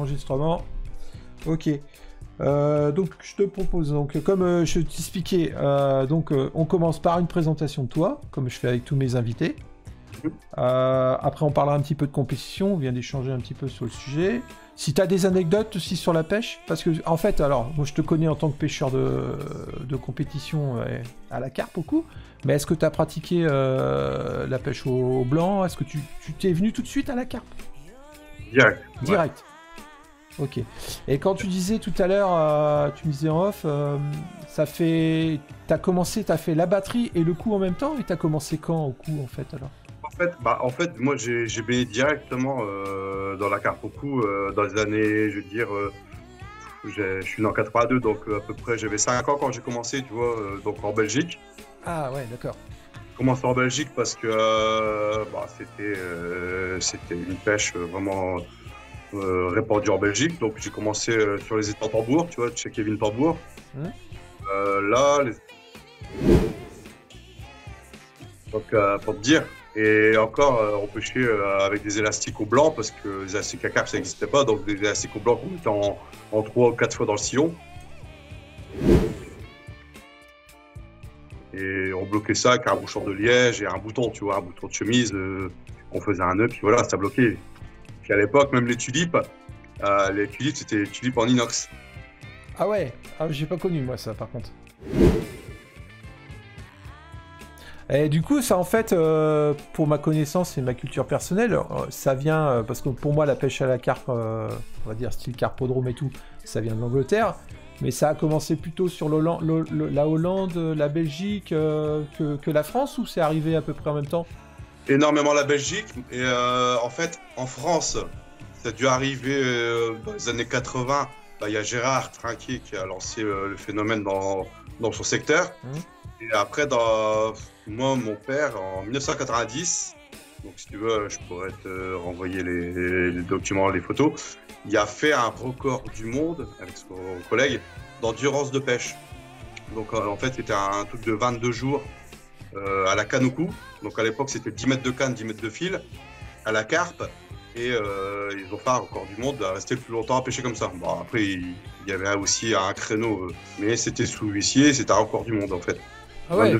l'enregistrement. Ok. Euh, donc je te propose, donc comme euh, je t'expliquais, euh, donc on commence par une présentation de toi, comme je fais avec tous mes invités. Après on parlera un petit peu de compétition, on vient d'échanger un petit peu sur le sujet. Si tu as des anecdotes aussi sur la pêche, parce que en fait, alors moi je te connais en tant que pêcheur de, compétition à la carpe beaucoup, mais est-ce que tu as pratiqué la pêche au, blanc? Est-ce que tu t'es venu tout de suite à la carpe? Direct. Direct. Ok. Et quand tu disais tout à l'heure, euh, tu me disais en off, euh, ça fait. T'as commencé, t'as fait la batterie et le coup en même temps Et t'as commencé quand au coup en fait alors? En fait, bah, en fait, moi j'ai baigné directement euh, dans la carpe au coup dans les années, je veux dire, je suis né en 82, donc à peu près j'avais 5 ans quand j'ai commencé, tu vois, donc en Belgique. Ah ouais, d'accord. Commencé en Belgique parce que bah, c'était une pêche vraiment euh, répandu en Belgique. Donc j'ai commencé euh, sur les étangs Tambour, tu vois, chez Kevin Tambour. Euh, là, les... donc pour te dire, et encore, on pêchait avec des élastiques au blanc parce que les élastiques à carpe ça n'existait pas, donc des élastiques au blanc qu'on mettait en, en 3 ou 4 fois dans le sillon. Et on bloquait ça avec un bouchon de liège et un bouton, tu vois, un bouton de chemise. on faisait un nœud, puis voilà, ça bloquait à l'époque, même les tulipes, euh, les tulipes, c'était les tulipes en inox. Ah ouais, ah, j'ai pas connu moi ça par contre. Et du coup, ça en fait, euh, pour ma connaissance et ma culture personnelle, euh, ça vient, parce que pour moi, la pêche à la carpe, on va dire style carpodrome et tout, ça vient de l'Angleterre. Mais ça a commencé plutôt sur la Hollande, la Belgique que, que, la France, ou c'est arrivé à peu près en même temps? Énormément la Belgique. Et euh, en fait, en France, ça a dû arriver euh, dans les années 80. Bah, il y a Gérard Trinquier qui a lancé euh, le phénomène dans, dans son secteur. Mmh. Et après, dans, moi, mon père, en 1990, donc si tu veux, je pourrais te renvoyer les, documents, les photos, il a fait un record du monde avec son collègue d'endurance de pêche. Donc en fait, c'était un truc de 22 jours à la canne au cou. Donc à l'époque, c'était 10 mètres de canne, 10 mètres de fil à la carpe. Et euh, ils ont pas encore du monde à rester plus longtemps à pêcher comme ça. Bon, après, il y avait aussi un créneau, euh, mais c'était sous huissier, c'était encore du monde en fait. Ah ouais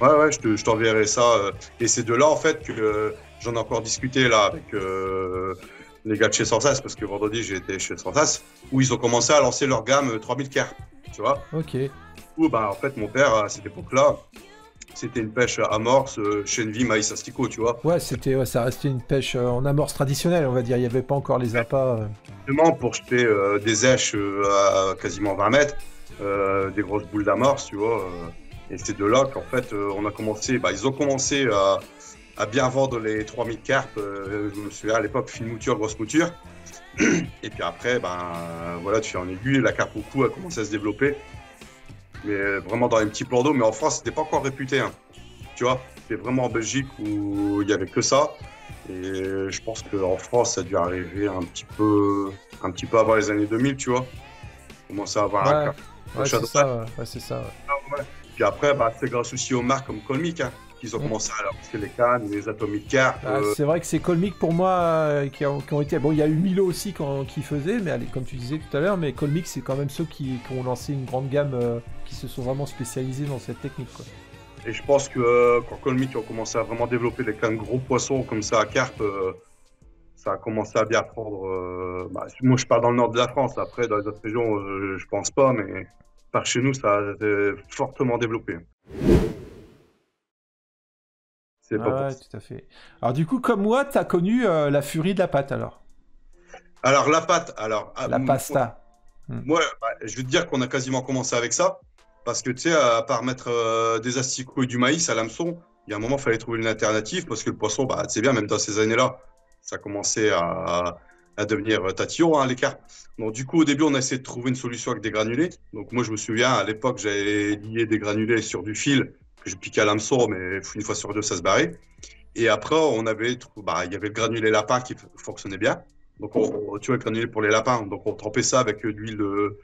Ouais, ouais, je t'enverrai ça. Euh. Et c'est de là en fait que j'en ai encore discuté là avec les gars de chez Sansas, parce que vendredi j'ai été chez Sansas, où ils ont commencé à lancer leur gamme 3000 carpes, tu vois. Ok. Où, bah, en fait, mon père, à cette époque-là, c'était une pêche amorce, euh, vie maïs, asticot, tu vois. Ouais, c'était, ça restait une pêche euh, en amorce traditionnelle, on va dire. Il n'y avait pas encore les appâts. Justement, pour jeter euh, des èches à quasiment 20 mètres, des grosses boules d'amorce, tu vois. et c'est de là qu'en fait, on a commencé, bah, ils ont commencé à, bien vendre les 3000 carpes. je me souviens à l'époque, fine mouture, grosse mouture. et puis après, ben voilà, tu fais en aiguille, la carpe au cou a commencé à se développer mais vraiment dans les petits plans d'eau. Mais en France, c'était pas encore réputé. Hein. Tu vois, c'était vraiment en Belgique où il y avait que ça. Et je pense qu'en France, ça a dû arriver un petit peu, un petit peu avant les années 2000, tu vois. Commencer à avoir un ouais, c'est ça, ouais, ça. Puis après, bah, c'est grâce aussi aux marques comme Colmic hein, qu'ils ont mm. commencé à lancer les cannes, les Atomic Car. Ah, euh. C'est vrai que c'est Colmic pour moi euh, qui, ont, été. Bon, il y a eu Milo aussi qui faisait, mais comme tu disais tout à l'heure, mais Colmic c'est quand même ceux qui, ont lancé une grande gamme euh, qui se sont vraiment spécialisés dans cette technique. Quoi. Et je pense que quand Colmic a commencé à vraiment développer des cannes gros poissons comme ça à carpe, ça a commencé à bien prendre. Bah, moi, je pars dans le nord de la France. Après, dans les autres régions, je pense pas, mais par chez nous, ça a fortement développé. C'est pas tout à fait. Alors, du coup, comme moi, tu as connu la furie de la pâte alors? Alors, la pâte, alors. Ah, la pasta. Moi, bah, je veux te dire qu'on a quasiment commencé avec ça. Parce que, tu sais, à part mettre euh, des asticots et du maïs à l'hameçon, il y a un moment, il fallait trouver une alternative parce que le poisson, bah, c'est bien, même dans ces années-là, ça commençait à, à devenir tatillon, hein, l'écart. Donc, du coup, au début, on a essayé de trouver une solution avec des granulés. Donc, moi, je me souviens, à l'époque, j'avais lié des granulés sur du fil je piquais à l'hameçon, mais une fois sur deux, ça se barrait. Et après, on avait, bah, il y avait le granulé lapin qui fonctionnait bien. Donc, on, tu vois, granulé pour les lapins. Donc, on trempait ça avec de l'huile de,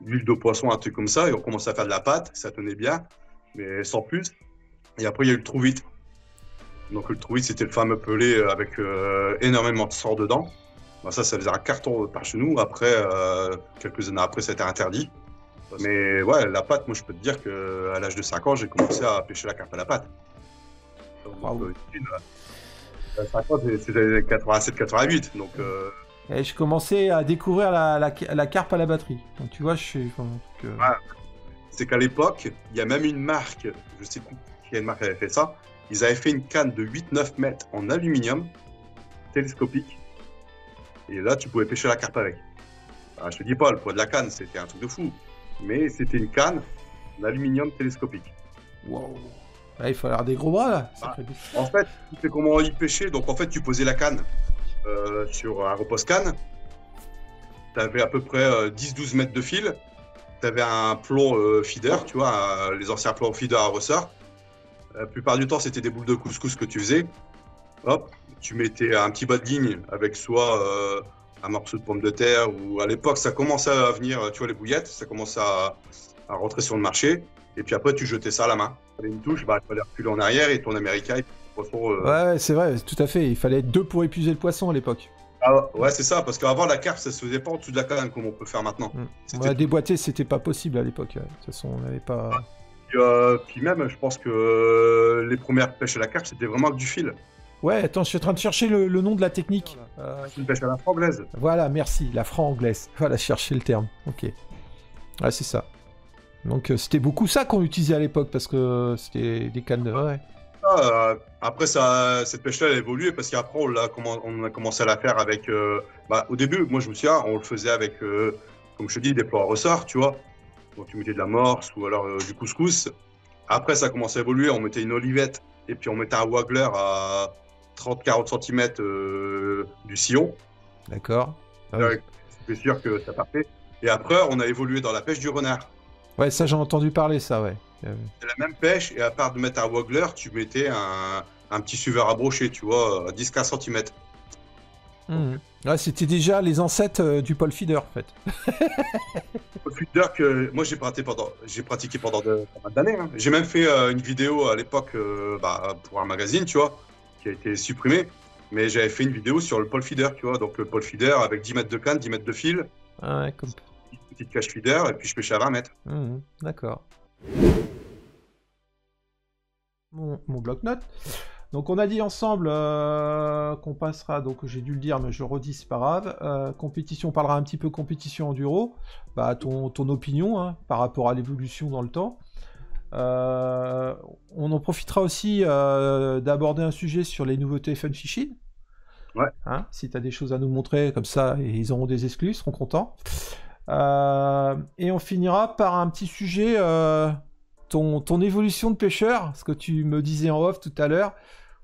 de poisson, un truc comme ça. Et on commençait à faire de la pâte. Ça tenait bien, mais sans plus. Et après, il y a eu le trou Donc, le trou c'était le fameux pelé avec euh, énormément de sang dedans. ça, ça faisait un carton par chez nous. Après, euh, quelques années après, ça a été interdit. Mais ouais, la pâte, moi, je peux te dire qu'à l'âge de 5 ans, j'ai commencé à pêcher la carpe à la pâte. Euh, à 5 ans, c'était 87-88. Donc. Euh, et je commençais à découvrir la, la, carpe à la batterie. Donc tu vois, je suis. C'est qu'à l'époque, il y a même une marque, je sais plus quelle marque avait fait ça, ils avaient fait une canne de 8-9 mètres en aluminium, télescopique, et là, tu pouvais pêcher la carpe avec. Je te dis pas, le poids de la canne, c'était un truc de fou. Mais c'était une canne en aluminium télescopique. Wow. il faut avoir des gros bras là. Ah, en fait, tu sais comment y pêcher. Donc en fait, tu posais la canne euh, sur un repose canne. Tu avais à peu près 10-12 euh, mètres de fil. Tu avais un plomb euh, feeder, tu vois, les anciens plombs feeder à ressort. La plupart du temps, c'était des boules de couscous que tu faisais. Hop, tu mettais un petit bas de ligne avec soit un morceau de pomme de terre ou à l'époque ça commençait à venir, tu vois les bouillettes, ça commençait à, rentrer sur le marché et puis après tu jetais ça à la main. Tu avais une touche, bah, il fallait reculer en arrière et ton américain. Poisson, euh, Ouais, c'est vrai, tout à fait. Il fallait deux pour épuiser le poisson à l'époque. Ah ouais, c'est ça, parce qu'avant la carpe, ça se faisait pas en dessous de la canne comme on peut faire maintenant. Mmh. Ouais, déboîter, c'était pas possible à l'époque. De toute façon, on n'avait pas. Euh, puis, même, je pense que les premières pêches à la carpe, c'était vraiment avec du fil. Ouais, attends, je suis en train de chercher le, nom de la technique. Euh, une pêche à la franglaise. Voilà, merci, la franc-anglaise. Voilà, chercher le terme. Ok. Ouais, c'est ça. Donc euh, c'était beaucoup ça qu'on utilisait à l'époque parce que c'était des cannes de. Ouais. Ah, euh, après, ça, cette pêche-là, elle a évolué parce qu'après, on, a, on a commencé à la faire avec. Bah, au début, moi, je me souviens, on le faisait avec, comme je te dis, des plots à ressort, tu vois. Donc, tu mettais de la morse ou alors du couscous. Après, ça a commencé à évoluer. On mettait une olivette et puis on mettait un waggler à 30-40 cm euh, du sillon. D'accord. Ah C'est sûr que ça partait. Et après, on a évolué dans la pêche du renard. Ouais, ça j'ai entendu parler, ça, ouais. C'est la même pêche, et à part de mettre un waggler, tu mettais un, un petit suiveur à brocher, tu vois, à 10-15 cm. Mmh. Ouais, c'était déjà les ancêtres euh, du pole feeder, en fait. pole feeder que moi j'ai pratiqué pendant, j'ai pratiqué pendant de, pas mal d'années. Hein. J'ai même fait euh, une vidéo à l'époque bah, pour un magazine, tu vois qui a été supprimé. Mais j'avais fait une vidéo sur le pole feeder, tu vois. Donc le pole feeder avec 10 mètres de canne, 10 mètres de fil. Ah ouais, comme... Petite cache feeder, et puis je pêchais à 20 mètres. Mmh, d'accord. Mon, mon bloc-notes. Donc on a dit ensemble euh, qu'on passera, donc j'ai dû le dire, mais je redis, c'est pas grave. Euh, compétition, on parlera un petit peu compétition enduro. Bah, ton, ton opinion hein, par rapport à l'évolution dans le temps. Euh, on en profitera aussi euh, d'aborder un sujet sur les nouveautés Fun. Ouais. Hein, si tu as des choses à nous montrer comme ça, ils auront des exclus, ils seront contents. Euh, et on finira par un petit sujet, ton, ton, évolution de pêcheur, ce que tu me disais en off tout à l'heure,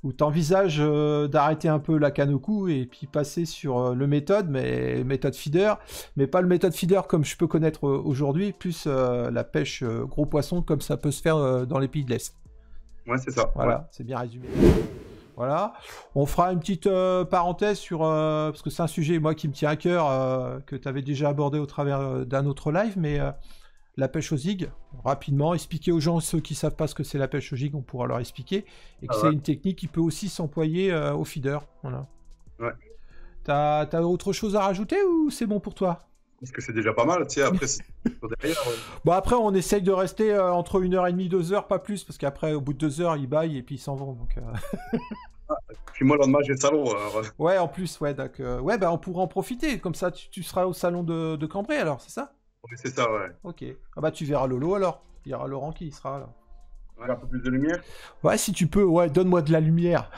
où tu envisages euh, d'arrêter un peu la cou et puis passer sur euh, le méthode, mais méthode feeder, mais pas le méthode feeder comme je peux connaître euh, aujourd'hui, plus la pêche gros poisson comme ça peut se faire dans les pays de l'Est. Ouais, c'est ça. Voilà, c'est bien résumé. Voilà, on fera une petite parenthèse sur parce que c'est un sujet moi qui me tient à cœur que tu avais déjà abordé au travers d'un autre live, mais la pêche aux zig, rapidement, expliquer aux gens, ceux qui savent pas ce que c'est la pêche aux zig, on pourra leur expliquer, et que ah c'est une technique qui peut aussi s'employer euh, au feeder. Voilà. Ouais. T'as as autre chose à rajouter ou c'est bon pour toi? Parce que c'est déjà pas mal, tu sais, après, bon, après, on essaye de rester euh, entre une heure et demie, deux heures, pas plus, parce qu'après, au bout de deux heures, ils baillent et puis ils s'en vont, donc... Euh. Ah, puis moi, le lendemain, j'ai le salon. Ouais, en plus, ouais, donc, ouais, bah, on pourra en profiter, comme ça, tu, seras au salon de, de Cambrai, alors, c'est ça? C'est ça, ouais. Ok. Ah bah tu verras Lolo alors. Il y aura Laurent qui y sera là. Ouais, un peu plus de lumière Ouais, si tu peux, ouais, donne-moi de la lumière.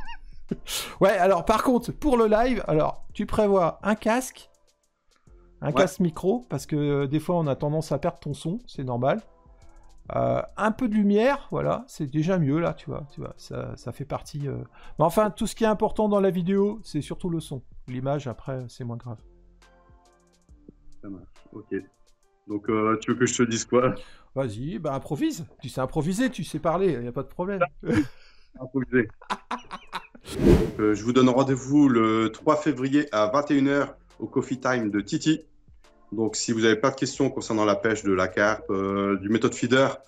ouais, alors par contre, pour le live, alors tu prévois un casque, un casque micro, parce que euh, des fois on a tendance à perdre ton son, c'est normal. Euh, un peu de lumière, voilà, c'est déjà mieux là, tu vois, tu vois, ça, ça fait partie. Euh. Mais enfin, tout ce qui est important dans la vidéo, c'est surtout le son. L'image, après, c'est moins grave. Ça marche. Ok. Donc, euh, tu veux que je te dise quoi? Vas-y, bah improvise. Tu sais improviser, tu sais parler, il n'y a pas de problème. improviser. Euh, je vous donne rendez-vous le 3 février à 21h au Coffee Time de Titi. Donc, si vous n'avez pas de questions concernant la pêche de la carpe, euh, du méthode feeder,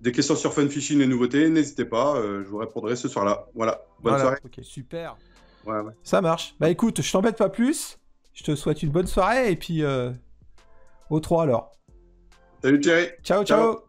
des questions sur fun fishing et nouveautés, n'hésitez pas, je vous répondrai ce soir-là. Voilà, bonne soirée. Ok, super. Ouais, ouais. Ça marche. Bah écoute, je t'embête pas plus. Je te souhaite une bonne soirée et puis euh, au 3 alors. Salut Thierry. ciao. ciao. Ciao.